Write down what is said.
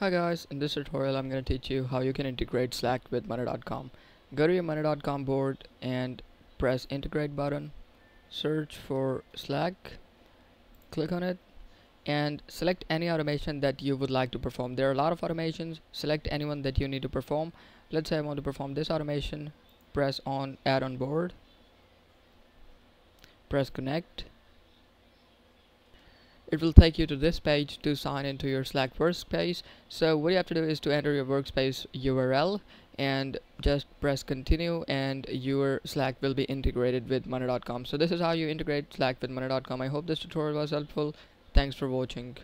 Hi guys, in this tutorial I'm going to teach you how you can integrate Slack with Monday.com. Go to your Monday.com board and press integrate button, search for Slack, click on it. And select any automation that you would like to perform. There are a lot of automations, select anyone that you need to perform. Let's say I want to perform this automation, press on add on board, press connect it will take you to this page to sign into your Slack workspace so what you have to do is to enter your workspace URL and just press continue and your Slack will be integrated with Monday.com. so this is how you integrate Slack with Monday.com. I hope this tutorial was helpful thanks for watching